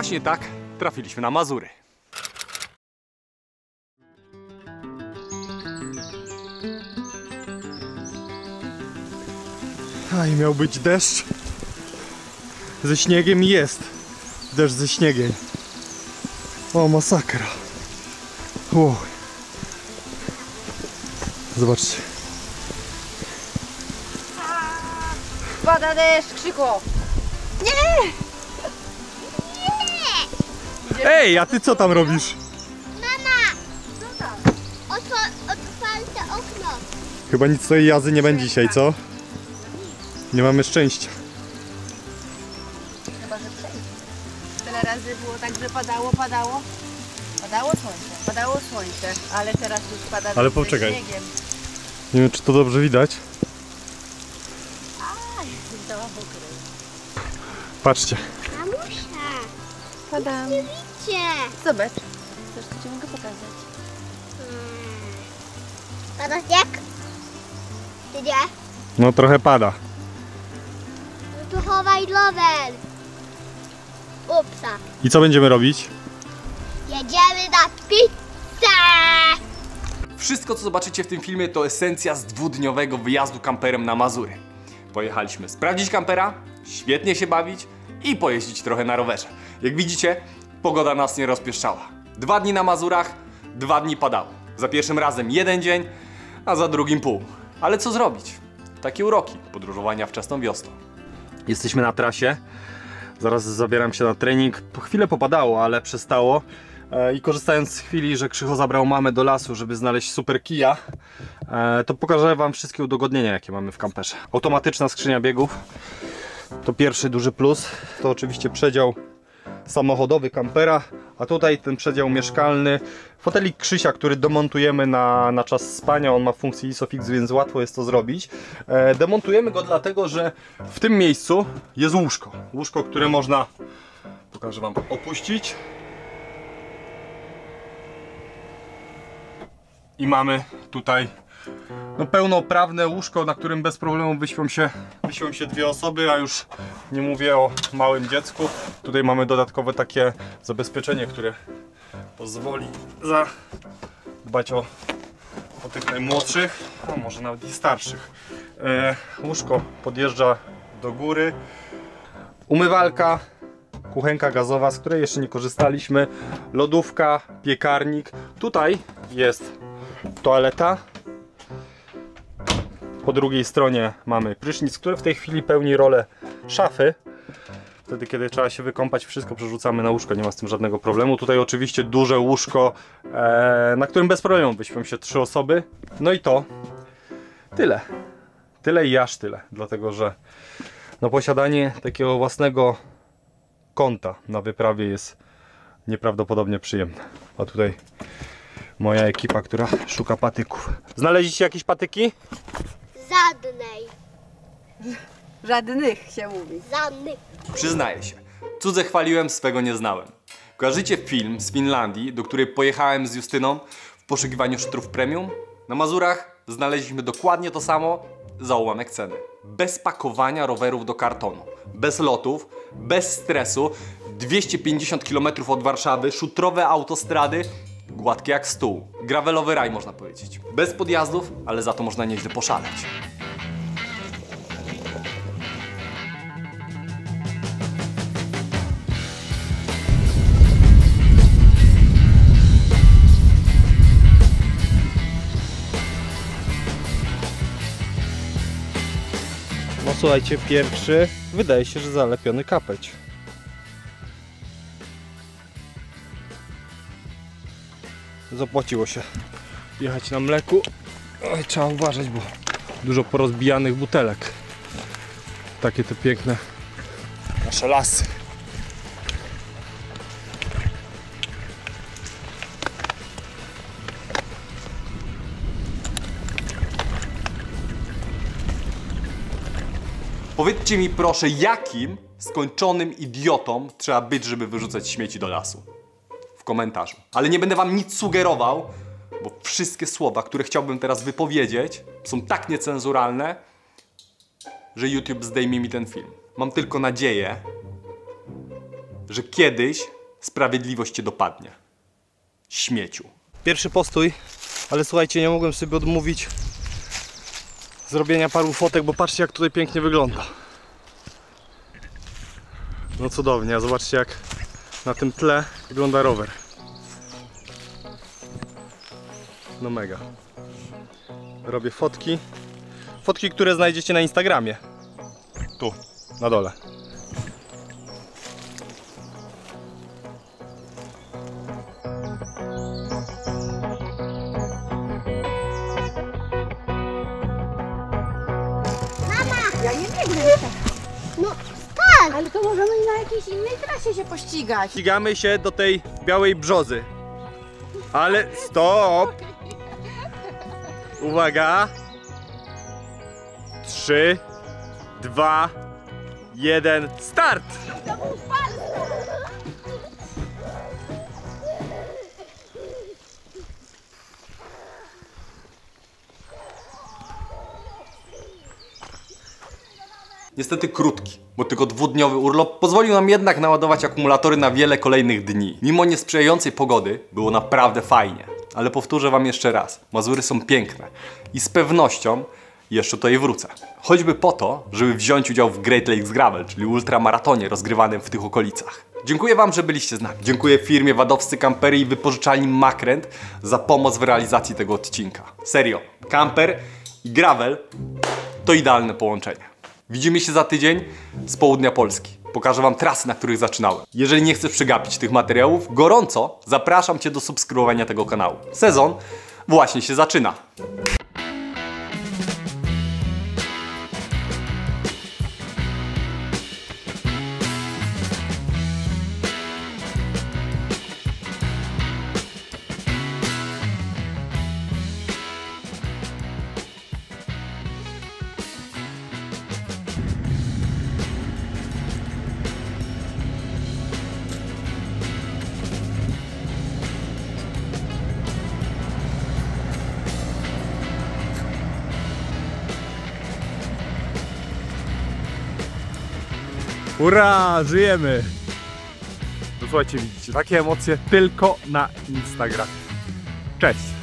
właśnie tak trafiliśmy na Mazury. A i miał być deszcz. Ze śniegiem jest. Deszcz ze śniegiem. O, masakra. Wow. Zobaczcie. Pada deszcz, krzykło. Ej, a ty co tam robisz? Otwo otwarte okno. Chyba nic swojej jazdy nie będzie dzisiaj, co? Nie mamy szczęścia. Chyba, że przejdzie. Tyle razy było tak, że padało, padało. Padało słońce, padało słońce, ale teraz już pada Ale ze poczekaj. śniegiem. Nie wiem, czy to dobrze widać. Dobry. Patrzcie. Padam. widzicie. Zobacz. Też to ci mogę pokazać. Pada śnieg? Czy nie? No trochę pada. No to chowaj rower. Upsa. I co będziemy robić? Jedziemy na pizzę. Wszystko, co zobaczycie w tym filmie, to esencja z dwudniowego wyjazdu kamperem na Mazury. Pojechaliśmy sprawdzić kampera, świetnie się bawić i pojeździć trochę na rowerze. Jak widzicie, pogoda nas nie rozpieszczała. Dwa dni na Mazurach, dwa dni padało. Za pierwszym razem jeden dzień, a za drugim pół. Ale co zrobić? Takie uroki podróżowania wczesną wiosną. Jesteśmy na trasie. Zaraz zabieram się na trening. Po chwilę popadało, ale przestało. E, I korzystając z chwili, że Krzycho zabrał mamę do lasu, żeby znaleźć super kija, e, to pokażę Wam wszystkie udogodnienia, jakie mamy w kamperze. Automatyczna skrzynia biegów to pierwszy duży plus. To oczywiście przedział samochodowy kampera, a tutaj ten przedział mieszkalny. Fotelik Krzysia, który demontujemy na, na czas spania, on ma funkcję ISOFIX, więc łatwo jest to zrobić. E, demontujemy go dlatego, że w tym miejscu jest łóżko. Łóżko, które można, pokażę Wam, opuścić. I mamy tutaj no, pełnoprawne łóżko, na którym bez problemu wyśpią się, wyśpią się dwie osoby, a już nie mówię o małym dziecku. Tutaj mamy dodatkowe takie zabezpieczenie, które pozwoli zadbać o, o tych najmłodszych, a może nawet i starszych. E, łóżko podjeżdża do góry. Umywalka, kuchenka gazowa, z której jeszcze nie korzystaliśmy, lodówka, piekarnik. Tutaj jest toaleta. Po drugiej stronie mamy prysznic, który w tej chwili pełni rolę szafy. Wtedy, kiedy trzeba się wykąpać, wszystko przerzucamy na łóżko, nie ma z tym żadnego problemu. Tutaj oczywiście duże łóżko, e, na którym bez problemu wyśpią się trzy osoby. No i to tyle. Tyle i aż tyle, dlatego że no, posiadanie takiego własnego kąta na wyprawie jest nieprawdopodobnie przyjemne. A tutaj moja ekipa, która szuka patyków. Znaleźliście jakieś patyki? Żadnej. Żadnych się mówi. Żadnych. Przyznaję się, cudze chwaliłem, swego nie znałem. Kojarzycie film z Finlandii, do której pojechałem z Justyną w poszukiwaniu szutrów premium? Na Mazurach znaleźliśmy dokładnie to samo za ułamek ceny. Bez pakowania rowerów do kartonu, bez lotów, bez stresu, 250 km od Warszawy, szutrowe autostrady, gładkie jak stół. Gravelowy raj można powiedzieć. Bez podjazdów, ale za to można nieźle poszaleć. No słuchajcie, pierwszy wydaje się, że zalepiony kapeć. Zapłaciło się jechać na mleku. Oj, trzeba uważać, bo dużo porozbijanych butelek. Takie te piękne nasze lasy. Powiedzcie mi proszę, jakim skończonym idiotą trzeba być, żeby wyrzucać śmieci do lasu? Komentarzu. Ale nie będę wam nic sugerował, bo wszystkie słowa, które chciałbym teraz wypowiedzieć, są tak niecenzuralne, że YouTube zdejmie mi ten film. Mam tylko nadzieję, że kiedyś sprawiedliwość cię dopadnie. Śmieciu. Pierwszy postój, ale słuchajcie, nie mogłem sobie odmówić zrobienia paru fotek, bo patrzcie jak tutaj pięknie wygląda. No cudownie, a zobaczcie jak na tym tle wygląda rower. No mega. Robię fotki. Fotki, które znajdziecie na Instagramie. Tu, na dole. Ja nie biegnę. No, tak. Ale to możemy na jakiejś innej trasie się pościgać. Ścigamy się do tej białej brzozy. Ale stop! Uwaga! Trzy, dwa, jeden, start! Niestety krótki, bo tylko dwudniowy urlop pozwolił nam jednak naładować akumulatory na wiele kolejnych dni. Mimo niesprzyjającej pogody było naprawdę fajnie. Ale powtórzę wam jeszcze raz, Mazury są piękne i z pewnością jeszcze tutaj wrócę. Choćby po to, żeby wziąć udział w Great Lakes Gravel, czyli ultramaratonie rozgrywanym w tych okolicach. Dziękuję wam, że byliście z nami. Dziękuję firmie Wadowscy Kampery i wypożyczalni Makrent za pomoc w realizacji tego odcinka. Serio, kamper i gravel to idealne połączenie. Widzimy się za tydzień z południa Polski. Pokażę Wam trasy, na których zaczynałem. Jeżeli nie chcesz przegapić tych materiałów, gorąco zapraszam Cię do subskrybowania tego kanału. Sezon właśnie się zaczyna. Ura, żyjemy! No słuchajcie, widzicie, takie emocje tylko na Instagram. Cześć!